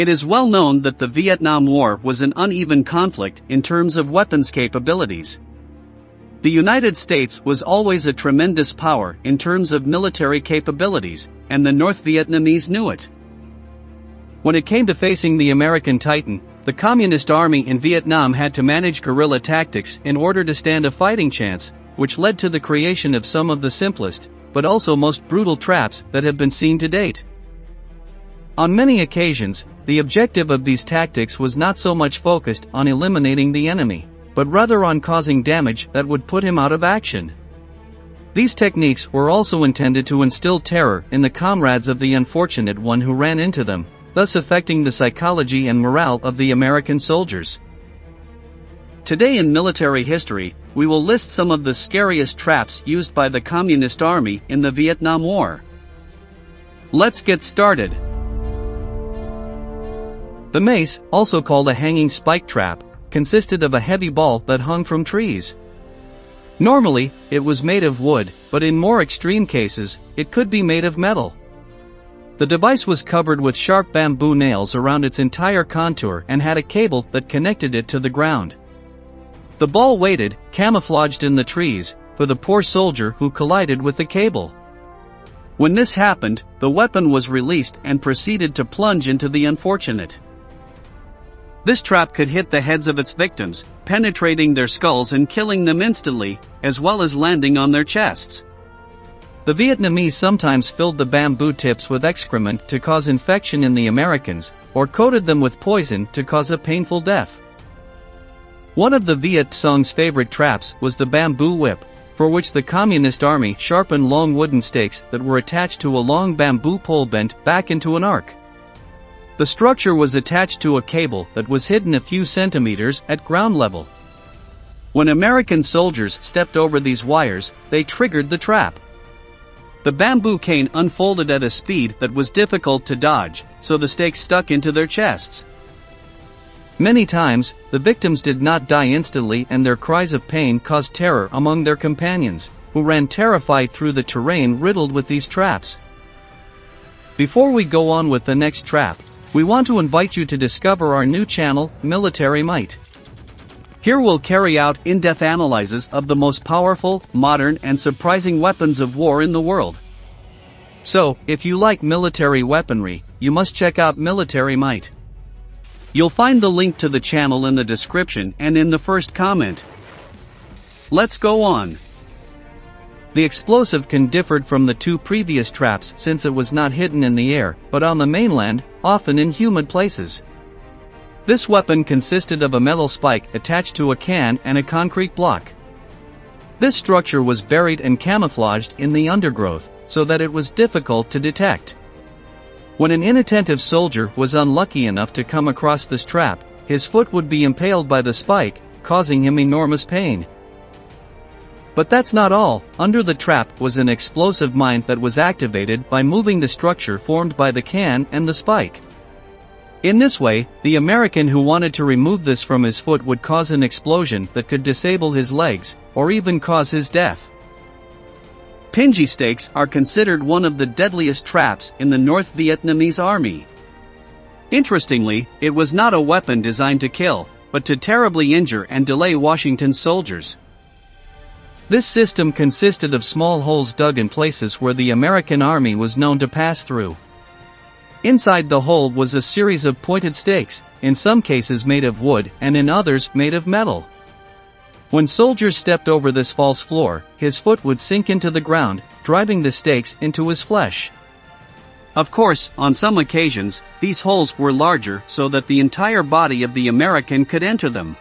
It is well known that the Vietnam War was an uneven conflict in terms of weapons capabilities. The United States was always a tremendous power in terms of military capabilities, and the North Vietnamese knew it. When it came to facing the American Titan, the Communist Army in Vietnam had to manage guerrilla tactics in order to stand a fighting chance, which led to the creation of some of the simplest, but also most brutal traps that have been seen to date. On many occasions, the objective of these tactics was not so much focused on eliminating the enemy, but rather on causing damage that would put him out of action. These techniques were also intended to instill terror in the comrades of the unfortunate one who ran into them, thus affecting the psychology and morale of the American soldiers. Today in military history, we will list some of the scariest traps used by the Communist Army in the Vietnam War. Let's get started. The mace, also called a hanging spike trap, consisted of a heavy ball that hung from trees. Normally, it was made of wood, but in more extreme cases, it could be made of metal. The device was covered with sharp bamboo nails around its entire contour and had a cable that connected it to the ground. The ball waited, camouflaged in the trees, for the poor soldier who collided with the cable. When this happened, the weapon was released and proceeded to plunge into the unfortunate. This trap could hit the heads of its victims, penetrating their skulls and killing them instantly, as well as landing on their chests. The Vietnamese sometimes filled the bamboo tips with excrement to cause infection in the Americans, or coated them with poison to cause a painful death. One of the Viet Cong's favorite traps was the bamboo whip, for which the Communist Army sharpened long wooden stakes that were attached to a long bamboo pole bent back into an arc. The structure was attached to a cable that was hidden a few centimeters at ground level. When American soldiers stepped over these wires, they triggered the trap. The bamboo cane unfolded at a speed that was difficult to dodge, so the stakes stuck into their chests. Many times, the victims did not die instantly and their cries of pain caused terror among their companions, who ran terrified through the terrain riddled with these traps. Before we go on with the next trap, we want to invite you to discover our new channel, Military Might. Here we'll carry out in-depth analyses of the most powerful, modern and surprising weapons of war in the world. So, if you like military weaponry, you must check out Military Might. You'll find the link to the channel in the description and in the first comment. Let's go on. The explosive can differed from the two previous traps since it was not hidden in the air, but on the mainland, often in humid places. This weapon consisted of a metal spike attached to a can and a concrete block. This structure was buried and camouflaged in the undergrowth, so that it was difficult to detect. When an inattentive soldier was unlucky enough to come across this trap, his foot would be impaled by the spike, causing him enormous pain. But that's not all, under the trap was an explosive mine that was activated by moving the structure formed by the can and the spike. In this way, the American who wanted to remove this from his foot would cause an explosion that could disable his legs, or even cause his death. Pinji stakes are considered one of the deadliest traps in the North Vietnamese army. Interestingly, it was not a weapon designed to kill, but to terribly injure and delay Washington's soldiers. This system consisted of small holes dug in places where the American army was known to pass through. Inside the hole was a series of pointed stakes, in some cases made of wood and in others made of metal. When soldiers stepped over this false floor, his foot would sink into the ground, driving the stakes into his flesh. Of course, on some occasions, these holes were larger so that the entire body of the American could enter them.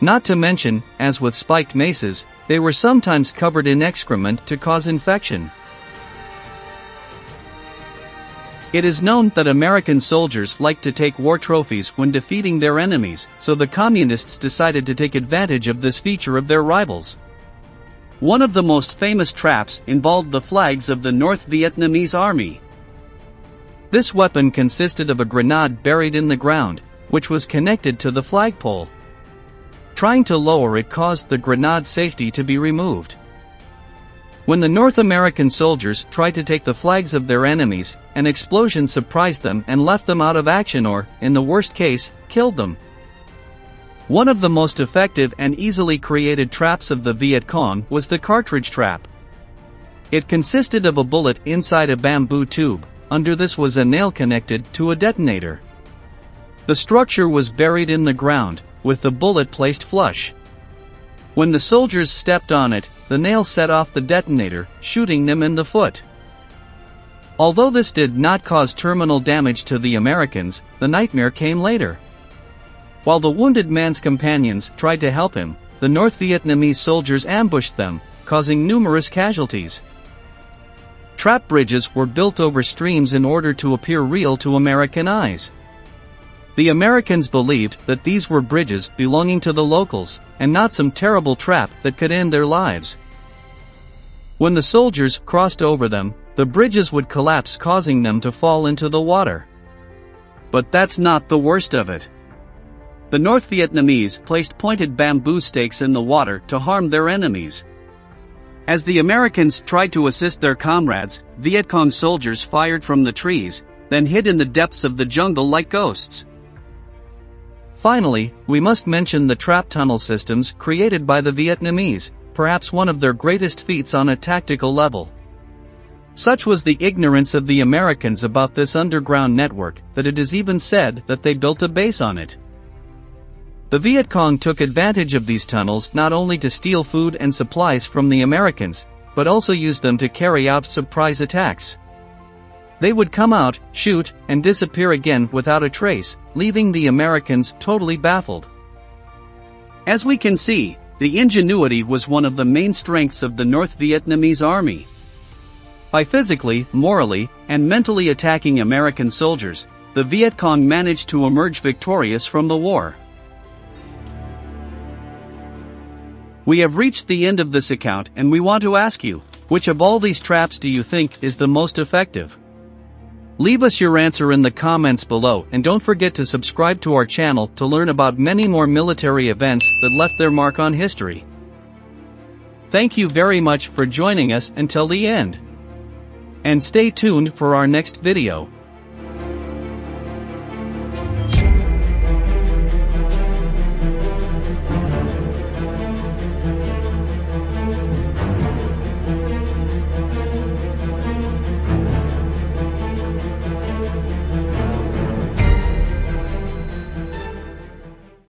Not to mention, as with spiked maces, they were sometimes covered in excrement to cause infection. It is known that American soldiers liked to take war trophies when defeating their enemies, so the communists decided to take advantage of this feature of their rivals. One of the most famous traps involved the flags of the North Vietnamese army. This weapon consisted of a grenade buried in the ground, which was connected to the flagpole. Trying to lower it caused the grenade safety to be removed. When the North American soldiers tried to take the flags of their enemies, an explosion surprised them and left them out of action or, in the worst case, killed them. One of the most effective and easily created traps of the Viet Cong was the cartridge trap. It consisted of a bullet inside a bamboo tube, under this was a nail connected to a detonator. The structure was buried in the ground, with the bullet placed flush. When the soldiers stepped on it, the nail set off the detonator, shooting them in the foot. Although this did not cause terminal damage to the Americans, the nightmare came later. While the wounded man's companions tried to help him, the North Vietnamese soldiers ambushed them, causing numerous casualties. Trap bridges were built over streams in order to appear real to American eyes. The Americans believed that these were bridges belonging to the locals, and not some terrible trap that could end their lives. When the soldiers crossed over them, the bridges would collapse causing them to fall into the water. But that's not the worst of it. The North Vietnamese placed pointed bamboo stakes in the water to harm their enemies. As the Americans tried to assist their comrades, Viet Cong soldiers fired from the trees, then hid in the depths of the jungle like ghosts. Finally, we must mention the trap tunnel systems created by the Vietnamese, perhaps one of their greatest feats on a tactical level. Such was the ignorance of the Americans about this underground network that it is even said that they built a base on it. The Viet Cong took advantage of these tunnels not only to steal food and supplies from the Americans, but also used them to carry out surprise attacks. They would come out, shoot, and disappear again without a trace, leaving the Americans totally baffled. As we can see, the ingenuity was one of the main strengths of the North Vietnamese army. By physically, morally, and mentally attacking American soldiers, the Viet Cong managed to emerge victorious from the war. We have reached the end of this account and we want to ask you, which of all these traps do you think is the most effective? Leave us your answer in the comments below and don't forget to subscribe to our channel to learn about many more military events that left their mark on history. Thank you very much for joining us until the end. And stay tuned for our next video.